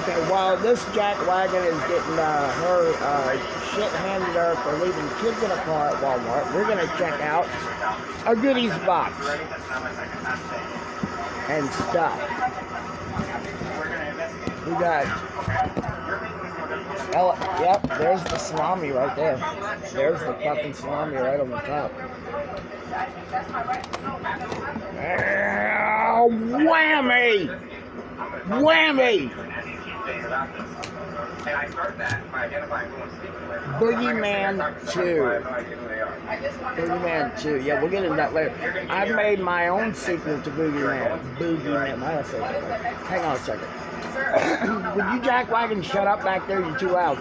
Okay, while this jack wagon is getting uh, her uh, shit handed her for leaving kids in a car at Walmart, we're gonna check out a goodies box and stuff. We got. Oh, yep, there's the salami right there. There's the fucking salami right on the top. Whammy! Whammy! Boogeyman 2. Boogeyman 2. Yeah, we'll get into that later. I made my own sequel to Boogeyman. Boogeyman. I say that. Hang on a second. Would you jackwagon shut up back there? You're too loud.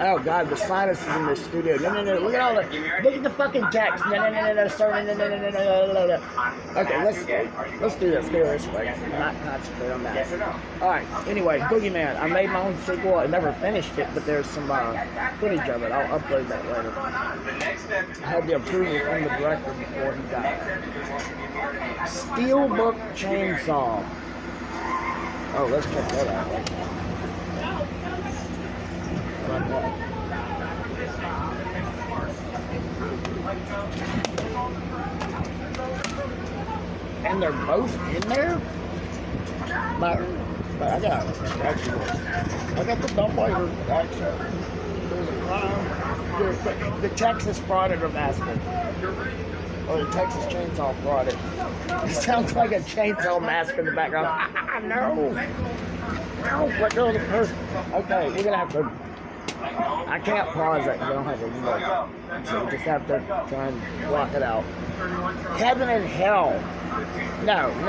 Oh God, the sinuses in this studio. No, no, no. Look at all the. Look at the fucking text. No, no, no, no, no. Sorry, no, no, no, no, no, no, no. Okay, let's let's do this. Go this way. Not concentrate on that. All right. Anyway, Boogeyman. I made my own sequel. I never finished it, but there's some uh, footage of it. I'll upload that later. I had the approval from the director before he died. Steelbook chainsaw. Oh, let's check that out. And they're both in there? But I got actually, I got the dumbwaiter actually. There's a the, Texas of Aspen. Or the Texas Chainsaw Predator. It sounds like a chainsaw mask in the background. Ah, no! No, go of the person. Okay, we're gonna have to I can't pause it because I don't have a remote. So we just have to try and block it out. Heaven and hell. No, no.